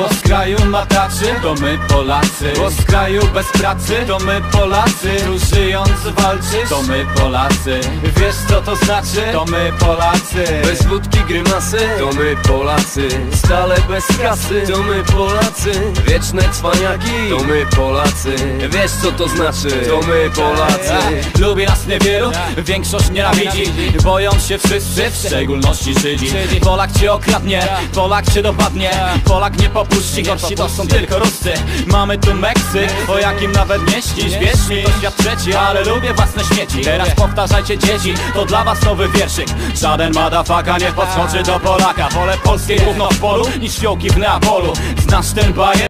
Głos kraju mataczy, to my Polacy. Głos kraju bez pracy, to my Polacy. Tu żyjąc walczysz, to my Polacy. Wiesz co to znaczy? To my Polacy. Bez wódki grymasy, to my Polacy. Stale bez kasy, to my Polacy. Wieczne cwaniaki, to my Polacy. Wiesz co to znaczy, to my Polacy. Lubi nas niewielu, większość nienawidzi. Boją się wszyscy, w szczególności Żydzi. Polak cię okradnie, Polak cię dopadnie. Polak nie popuści, gorsi to są tylko Ruscy Mamy tu Meksyk, o jakim nawet nie ścisz mi, to świat trzeci, ale lubię własne śmieci. Teraz powtarzajcie dzieci, to dla was nowy wierszyk. Żaden madafaka nie podskoczy do Polaka. Wolę polskie gówno w polu, niż fiołki w Neapolu. Znasz ten bajer?